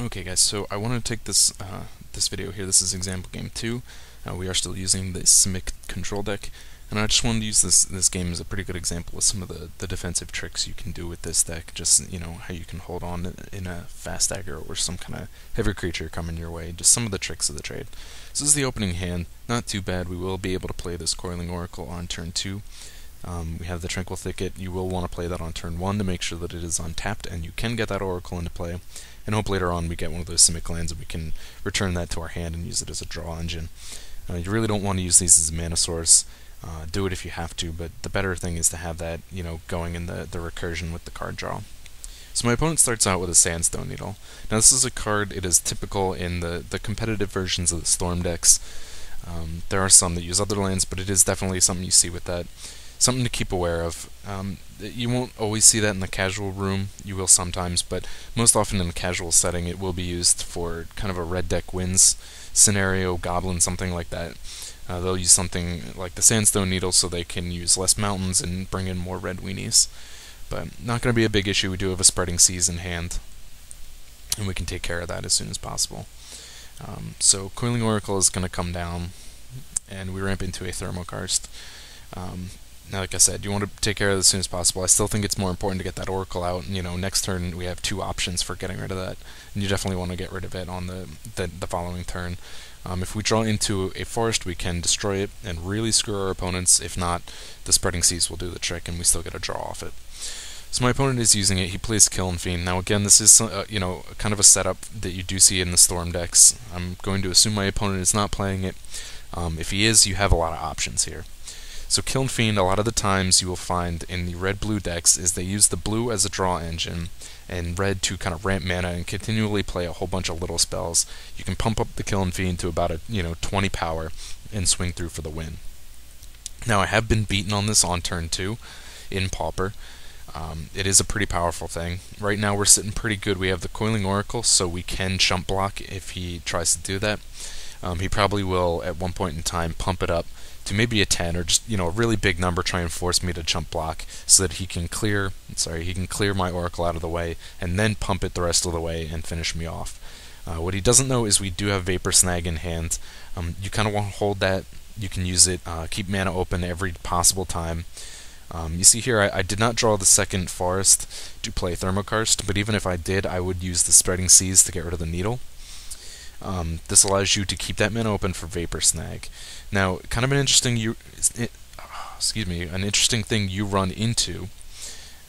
Okay guys, so I want to take this uh, this video here, this is example game 2, uh, we are still using the Simic control deck, and I just wanted to use this this game as a pretty good example of some of the, the defensive tricks you can do with this deck, just, you know, how you can hold on in a fast dagger or some kind of heavy creature coming your way, just some of the tricks of the trade. So this is the opening hand, not too bad, we will be able to play this Coiling Oracle on turn 2, um, we have the Tranquil Thicket. You will want to play that on turn 1 to make sure that it is untapped, and you can get that Oracle into play. And hope later on we get one of those Simic lands and we can return that to our hand and use it as a draw engine. Uh, you really don't want to use these as a mana source. Uh, do it if you have to, but the better thing is to have that, you know, going in the, the recursion with the card draw. So my opponent starts out with a Sandstone Needle. Now this is a card, it is typical in the, the competitive versions of the Storm decks. Um, there are some that use other lands, but it is definitely something you see with that something to keep aware of. Um, you won't always see that in the casual room. You will sometimes, but most often in the casual setting, it will be used for kind of a red deck wins scenario, goblin, something like that. Uh, they'll use something like the sandstone needle so they can use less mountains and bring in more red weenies. But not going to be a big issue. We do have a spreading seas in hand, and we can take care of that as soon as possible. Um, so Coiling Oracle is going to come down, and we ramp into a Thermokarst. Um, now, like I said, you want to take care of this as soon as possible. I still think it's more important to get that Oracle out. And, You know, next turn we have two options for getting rid of that, and you definitely want to get rid of it on the the, the following turn. Um, if we draw into a forest, we can destroy it and really screw our opponents. If not, the Spreading Seas will do the trick, and we still get a draw off it. So my opponent is using it. He plays Kiln Fiend. Now again, this is uh, you know kind of a setup that you do see in the Storm decks. I'm going to assume my opponent is not playing it. Um, if he is, you have a lot of options here. So Kiln Fiend, a lot of the times you will find in the red-blue decks is they use the blue as a draw engine and red to kind of ramp mana and continually play a whole bunch of little spells. You can pump up the Kiln Fiend to about a you know 20 power and swing through for the win. Now I have been beaten on this on turn two in Pauper. Um, it is a pretty powerful thing. Right now we're sitting pretty good. We have the Coiling Oracle, so we can chump block if he tries to do that. Um, he probably will at one point in time pump it up to maybe a 10 or just you know a really big number try and force me to chump block so that he can clear sorry he can clear my oracle out of the way and then pump it the rest of the way and finish me off. Uh, what he doesn't know is we do have vapor snag in hand. Um, you kind of want to hold that. You can use it uh, keep mana open every possible time. Um, you see here I, I, did not draw the second forest to play Thermokarst but even if I did I would use the spreading seas to get rid of the needle um, this allows you to keep that min open for Vapor Snag. Now, kind of an interesting you, excuse me, an interesting thing you run into,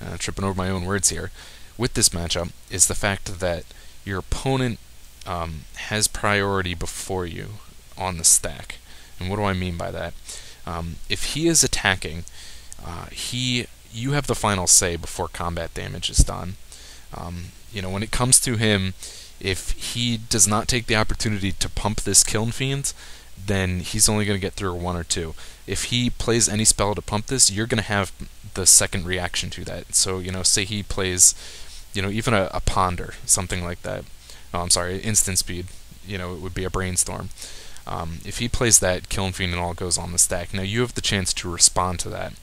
uh, tripping over my own words here, with this matchup is the fact that your opponent um, has priority before you on the stack. And what do I mean by that? Um, if he is attacking, uh, he you have the final say before combat damage is done. Um, you know, when it comes to him, if he does not take the opportunity to pump this Kiln Fiend, then he's only going to get through a one or two. If he plays any spell to pump this, you're going to have the second reaction to that. So, you know, say he plays, you know, even a, a Ponder, something like that. Oh, I'm sorry, Instant Speed. You know, it would be a Brainstorm. Um, if he plays that, Kiln Fiend and all goes on the stack. Now, you have the chance to respond to that.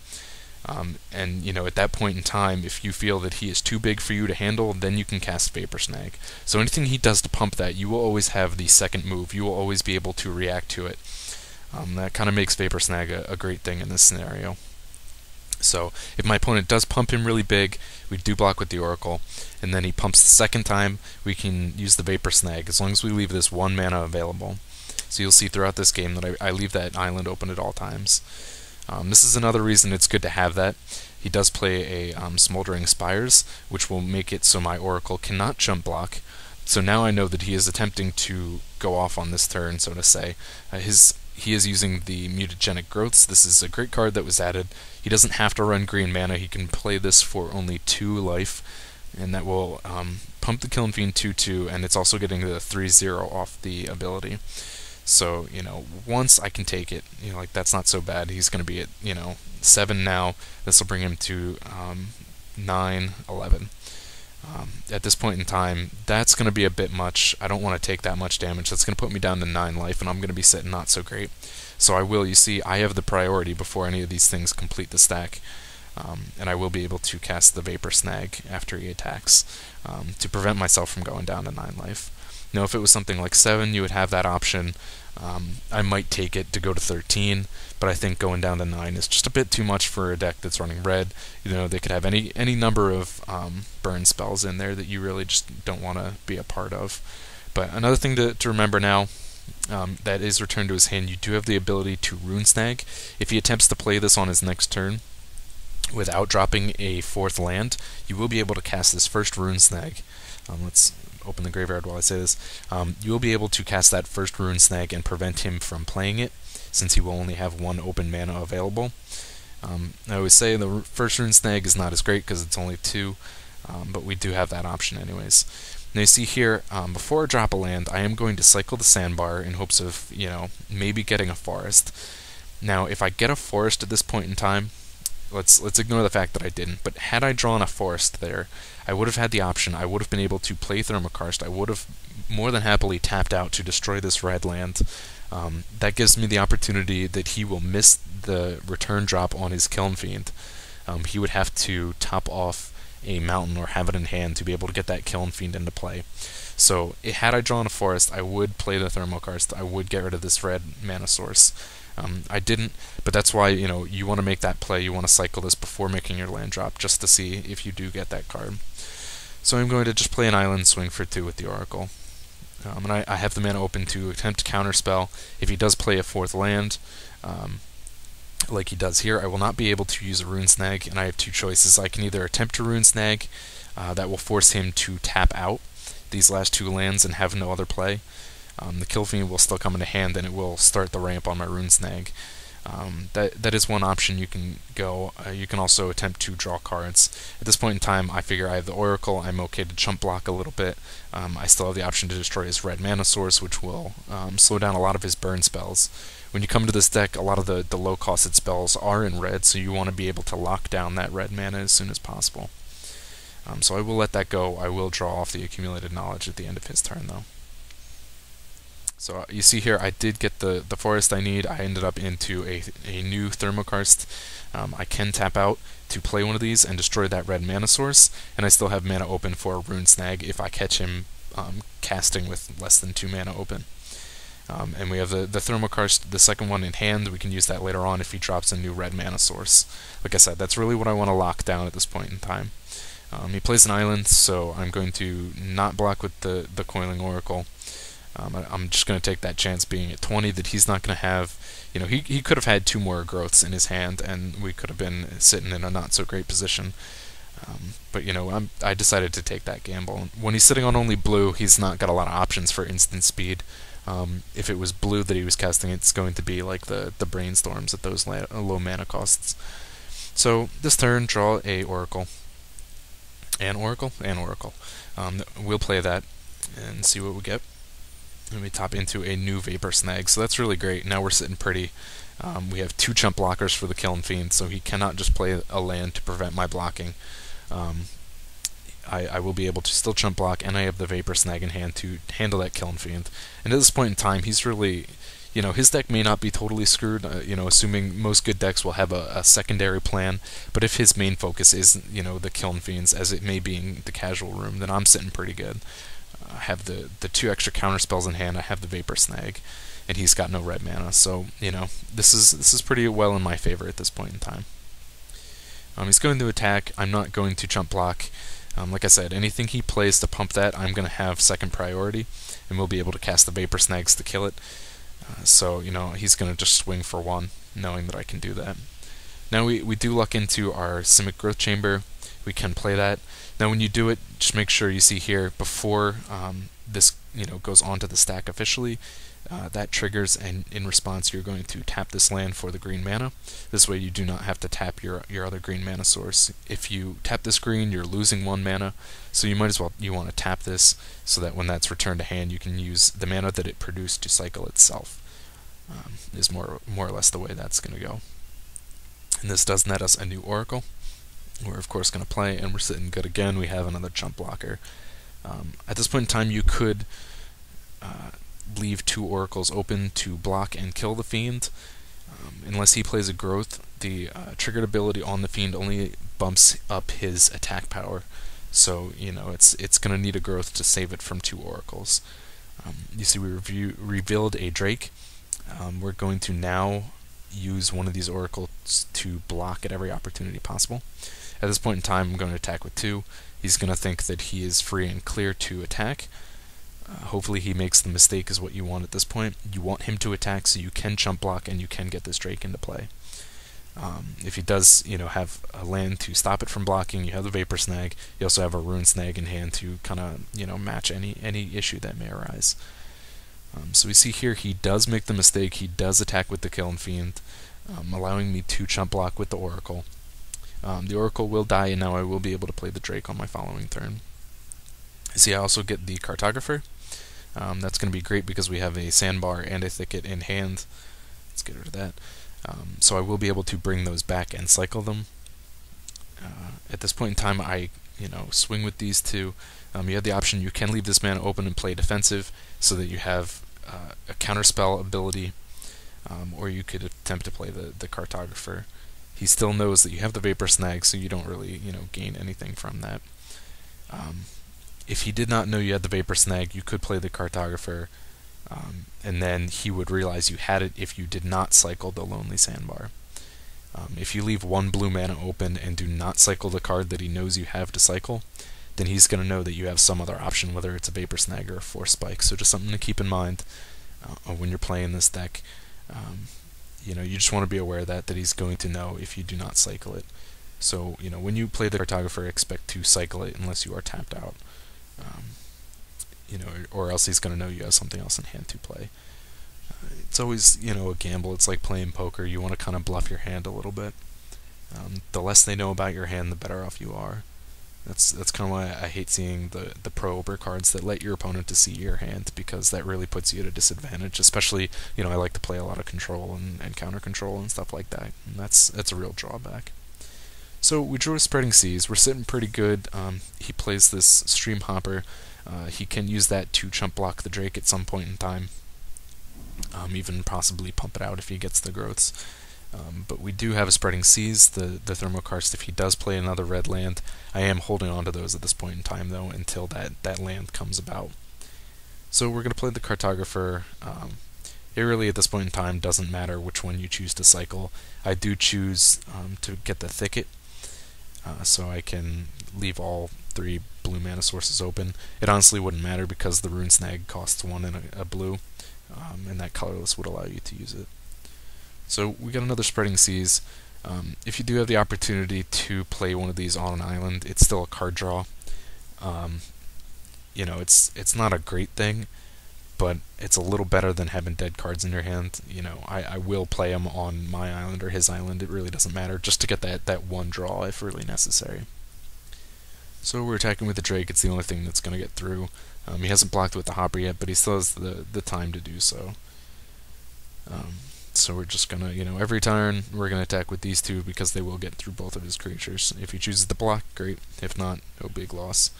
Um, and you know, at that point in time, if you feel that he is too big for you to handle, then you can cast Vapor Snag. So anything he does to pump that, you will always have the second move. You will always be able to react to it. Um, that kind of makes Vapor Snag a, a great thing in this scenario. So if my opponent does pump him really big, we do block with the Oracle, and then he pumps the second time, we can use the Vapor Snag, as long as we leave this one mana available. So you'll see throughout this game that I, I leave that island open at all times. Um, this is another reason it's good to have that. He does play a um, Smoldering Spires, which will make it so my Oracle cannot chump block. So now I know that he is attempting to go off on this turn, so to say. Uh, his he is using the mutagenic growths. This is a great card that was added. He doesn't have to run green mana. He can play this for only two life, and that will um, pump the Kiln Fiend 2-2, and it's also getting the 3-0 off the ability. So, you know, once I can take it, you know, like that's not so bad. He's going to be at, you know, 7 now. This will bring him to um, 9, 11. Um, at this point in time, that's going to be a bit much. I don't want to take that much damage. That's going to put me down to 9 life, and I'm going to be sitting not so great. So I will, you see, I have the priority before any of these things complete the stack. Um, and I will be able to cast the Vapor Snag after he attacks um, to prevent myself from going down to 9 life. Now, if it was something like 7, you would have that option. Um, I might take it to go to 13, but I think going down to 9 is just a bit too much for a deck that's running red. You know, they could have any any number of um, burn spells in there that you really just don't want to be a part of. But another thing to, to remember now, um, that is returned to his hand, you do have the ability to Rune Snag. If he attempts to play this on his next turn, without dropping a fourth land, you will be able to cast this first Rune Snag. Um, let's open the graveyard while I say this. Um, you will be able to cast that first Rune Snag and prevent him from playing it, since he will only have one open mana available. Um, I always say the first Rune Snag is not as great because it's only two, um, but we do have that option anyways. Now you see here, um, before I drop a land, I am going to cycle the sandbar in hopes of, you know, maybe getting a forest. Now, if I get a forest at this point in time, let's let's ignore the fact that I didn't. But had I drawn a forest there, I would have had the option. I would have been able to play Thermokarst. I would have more than happily tapped out to destroy this red land. Um, that gives me the opportunity that he will miss the return drop on his Kiln Fiend. Um, he would have to top off a mountain or have it in hand to be able to get that Kiln Fiend into play. So, had I drawn a forest, I would play the Thermokarst. I would get rid of this red mana source. Um, I didn't, but that's why you know you want to make that play. You want to cycle this before making your land drop, just to see if you do get that card. So I'm going to just play an island swing for two with the Oracle. Um, and I, I, have the mana open to attempt counterspell. If he does play a fourth land, um, like he does here, I will not be able to use a Rune Snag, and I have two choices. I can either attempt to Rune Snag, uh, that will force him to tap out these last two lands and have no other play, um, the Kiln Fiend will still come into hand and it will start the ramp on my Rune Snag. Um, that that is one option you can go. Uh, you can also attempt to draw cards. At this point in time, I figure I have the Oracle. I'm okay to chump block a little bit. Um, I still have the option to destroy his red mana source, which will um, slow down a lot of his burn spells. When you come to this deck, a lot of the, the low-costed spells are in red, so you want to be able to lock down that red mana as soon as possible. Um, so I will let that go. I will draw off the accumulated knowledge at the end of his turn, though. So uh, you see here, I did get the, the forest I need. I ended up into a, a new Thermokarst. Um, I can tap out to play one of these and destroy that red mana source, and I still have mana open for a Rune Snag if I catch him um, casting with less than 2 mana open. Um, and we have the, the Thermokarst, the second one in hand. We can use that later on if he drops a new red mana source. Like I said, that's really what I want to lock down at this point in time. Um, he plays an island, so I'm going to not block with the, the Coiling Oracle. Um, I, am just going to take that chance being at 20 that he's not going to have, you know, he, he could have had two more growths in his hand and we could have been sitting in a not so great position. Um, but, you know, I'm, I decided to take that gamble. When he's sitting on only blue, he's not got a lot of options for instant speed. Um, if it was blue that he was casting, it's going to be like the, the brainstorms at those low mana costs. So this turn, draw a Oracle. An Oracle? An Oracle. Um, we'll play that and see what we get. Let me top into a new Vapor Snag, so that's really great. Now we're sitting pretty. Um, we have two chump blockers for the Kiln Fiend, so he cannot just play a land to prevent my blocking. Um, I, I, will be able to still chump block, and I have the Vapor Snag in hand to handle that Kiln Fiend. And at this point in time, he's really, you know, his deck may not be totally screwed, uh, you know, assuming most good decks will have a, a, secondary plan, but if his main focus is, you know, the Kiln Fiends, as it may be in the casual room, then I'm sitting pretty good. I have the, the two extra counter spells in hand. I have the Vapor Snag, and he's got no red mana. So you know this is this is pretty well in my favor at this point in time. Um, he's going to attack. I'm not going to chump block. Um, like I said, anything he plays to pump that, I'm going to have second priority, and we'll be able to cast the Vapor Snags to kill it. Uh, so you know he's going to just swing for one, knowing that I can do that. Now we, we do luck into our Simic Growth Chamber. We can play that. Now when you do it, just make sure you see here before um, this you know goes onto the stack officially, uh, that triggers and in response you're going to tap this land for the green mana. This way you do not have to tap your your other green mana source. If you tap this green, you're losing one mana, so you might as well you want to tap this so that when that's returned to hand, you can use the mana that it produced to cycle itself. Um, is more more or less the way that's going to go. And this does net us a new oracle. We're of course going to play, and we're sitting good again. We have another chump blocker. Um, at this point in time, you could uh, leave two oracles open to block and kill the fiend. Um, unless he plays a growth, the uh, triggered ability on the fiend only bumps up his attack power. So you know it's it's going to need a growth to save it from two oracles. Um, you see we review, revealed a Drake. Um, we're going to now use one of these oracles to block at every opportunity possible. At this point in time, I'm going to attack with two. He's going to think that he is free and clear to attack. Uh, hopefully he makes the mistake is what you want at this point. You want him to attack so you can chump block and you can get this Drake into play. Um, if he does, you know, have a land to stop it from blocking, you have the Vapor Snag. You also have a Rune Snag in hand to kind of, you know, match any any issue that may arise. Um, so we see here he does make the mistake. He does attack with the Kiln Fiend, um, allowing me to chump block with the Oracle. Um, the Oracle will die, and now I will be able to play the Drake on my following turn. See, I also get the Cartographer. Um, that's going to be great because we have a sandbar and a thicket in hand. Let's get rid of that. Um, so I will be able to bring those back and cycle them. Uh, at this point in time, I you know swing with these two. Um, you have the option you can leave this mana open and play defensive, so that you have uh, a counterspell ability, um, or you could attempt to play the the cartographer. He still knows that you have the vapor snag, so you don't really you know gain anything from that. Um, if he did not know you had the vapor snag, you could play the cartographer um, and then he would realize you had it if you did not cycle the Lonely Sandbar. Um, if you leave one blue mana open and do not cycle the card that he knows you have to cycle, then he's going to know that you have some other option, whether it's a Vapor Snag or a Force Spike. So just something to keep in mind uh, when you're playing this deck. Um, you know, you just want to be aware that that he's going to know if you do not cycle it. So you know, when you play the Cartographer, expect to cycle it unless you are tapped out. Um, you know, or else he's going to know you have something else in hand to play. Uh, it's always, you know, a gamble. It's like playing poker. You want to kind of bluff your hand a little bit. Um, the less they know about your hand, the better off you are. That's that's kind of why I hate seeing the the pro over cards that let your opponent to see your hand because that really puts you at a disadvantage. Especially, you know, I like to play a lot of control and, and counter control and stuff like that. And that's that's a real drawback. So we drew a spreading seas. We're sitting pretty good. Um, he plays this stream hopper. Uh, he can use that to chump block the Drake at some point in time. Um, even possibly pump it out if he gets the growths. Um, but we do have a Spreading Seas, the, the Thermokarst, if he does play another red land. I am holding on to those at this point in time, though, until that, that land comes about. So we're going to play the Cartographer. Um, it really, at this point in time, doesn't matter which one you choose to cycle. I do choose um, to get the Thicket, uh, so I can leave all three blue mana sources open. It honestly wouldn't matter because the rune snag costs one and a, a blue, um, and that colorless would allow you to use it. So we got another Spreading Seas. Um, if you do have the opportunity to play one of these on an island, it's still a card draw. Um, you know, it's it's not a great thing, but it's a little better than having dead cards in your hand. You know, I, I will play them on my island or his island. It really doesn't matter, just to get that, that one draw if really necessary. So we're attacking with the Drake. It's the only thing that's going to get through. Um, he hasn't blocked with the Hopper yet, but he still has the, the time to do so. Um, so we're just to, you know, every turn we're to attack with these two because they will get through both of his creatures. If he chooses the block, great. If not, no big loss.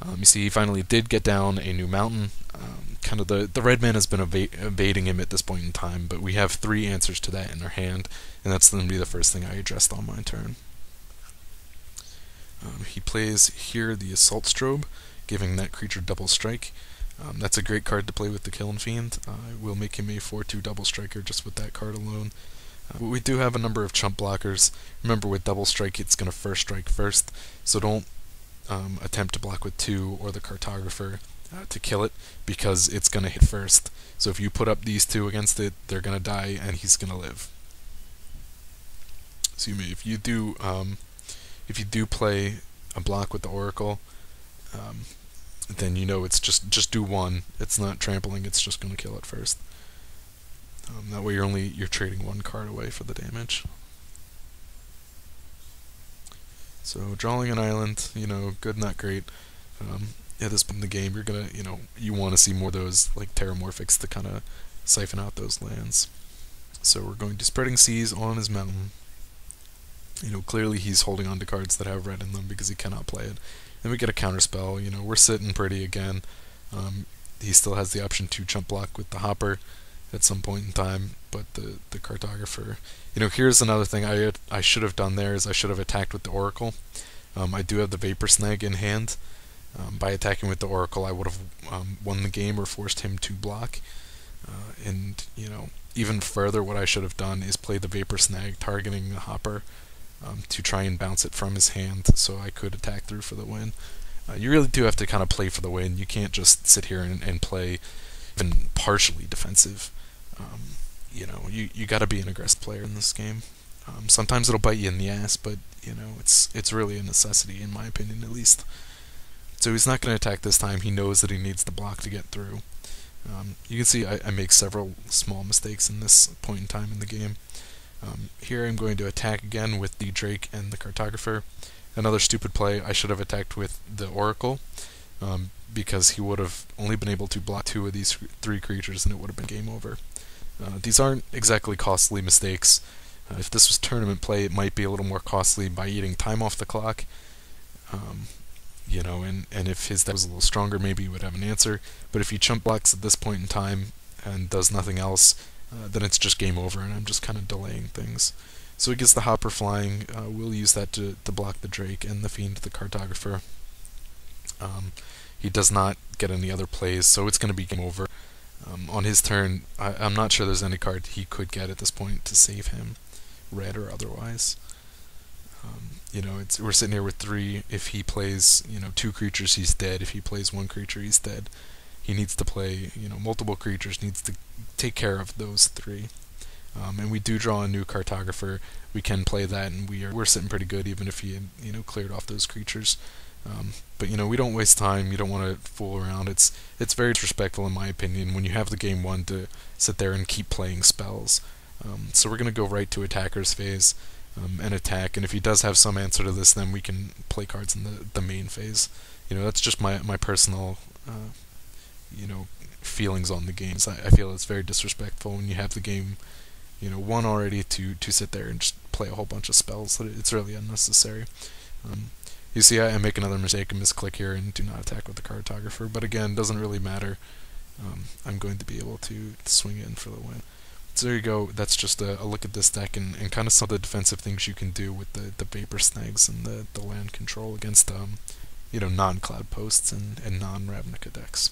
Um, you see, he finally did get down a new mountain. Um, kind of the the red man has been eva evading him at this point in time, but we have three answers to that in our hand, and that's going to be the first thing I addressed on my turn. Um, he plays here the Assault Strobe, giving that creature double strike. Um, that's a great card to play with the Kiln Fiend. Uh, will make him a 4-2 double striker just with that card alone. Uh, we do have a number of chump blockers. Remember, with double strike, it's going to first strike first, so don't um, attempt to block with two or the Cartographer uh, to kill it because it's going to hit first. So if you put up these two against it, they're going to die and he's going to live. So may, if you do um, if you do play a block with the Oracle, um, then you know it's just just do one. It's not trampling. It's just going to kill it first. Um, that way you're only you're trading one card away for the damage. So drawing an island, you know, good not great. Um, at this point in the game, you're gonna, you know, you want to see more of those like terramorphics to kind of siphon out those lands. So we're going to spreading seas on his mountain you know, clearly he's holding on to cards that have red in them because he cannot play it. Then we get a counterspell. You know, we're sitting pretty again. Um, he still has the option to chump block with the hopper at some point in time, but the the cartographer. You know, here's another thing I I should have done there is I should have attacked with the oracle. Um, I do have the vapor snag in hand, Um, by attacking with the Oracle, I would have um, won the game or forced him to block. Uh, and, you know, even further, what I should have done is play the Vapor Snag, targeting the Hopper um, to try and bounce it from his hand so I could attack through for the win. Uh, you really do have to kind of play for the win. You can't just sit here and, and play even partially defensive. Um, you know, you, you got to be an aggressive player in this game. Um, sometimes it'll bite you in the ass, but you know it's it's really a necessity in my opinion, at least. So he's not going to attack this time. He knows that he needs the block to get through. Um, you can see I, I, make several small mistakes in this point in time in the game. Um, here I'm going to attack again with the Drake and the Cartographer. Another stupid play, I should have attacked with the Oracle, um, because he would have only been able to block two of these three creatures and it would have been game over. Uh, these aren't exactly costly mistakes. Uh, if this was tournament play, it might be a little more costly by eating time off the clock. Um, you know, and, and if his deck was a little stronger, maybe he would have an answer. But if he chump blocks at this point in time and does nothing else, uh, then it's just game over, and I'm just kind of delaying things. So he gets the Hopper flying. Uh, we'll use that to, to block the Drake and the Fiend, the Cartographer. Um, he does not get any other plays, so it's going to be game over. Um, on his turn, I, am not sure there's any card he could get at this point to save him, red or otherwise. Um, you know, it's we're sitting here with three. If he plays, you know, two creatures, he's dead. If he plays one creature, he's dead. He needs to play, you know, multiple creatures. Needs to take care of those three. Um, and we do draw a new cartographer. We can play that, and we are we're sitting pretty good, even if he had, you know cleared off those creatures. Um, but you know, we don't waste time. You don't want to fool around. It's it's very disrespectful, in my opinion, when you have the game won to sit there and keep playing spells. Um, so we're gonna go right to attacker's phase um, and attack. And if he does have some answer to this, then we can play cards in the the main phase. You know, that's just my my personal, uh, you know, feelings on the games. I, I feel it's very disrespectful when you have the game, you know, won already to to sit there and just play a whole bunch of spells. That it's really unnecessary. Um, you see, I, I make another mistake and misclick here and do not attack with the cartographer, but again, doesn't really matter. Um, I'm going to be able to, swing in for the win. So there you go, that's just a, a, look at this deck and, and kind of some of the defensive things you can do with the, the Vapor Snags and the, the land control against, um, you know, non-Cloudposts and, and non-Ravnica decks.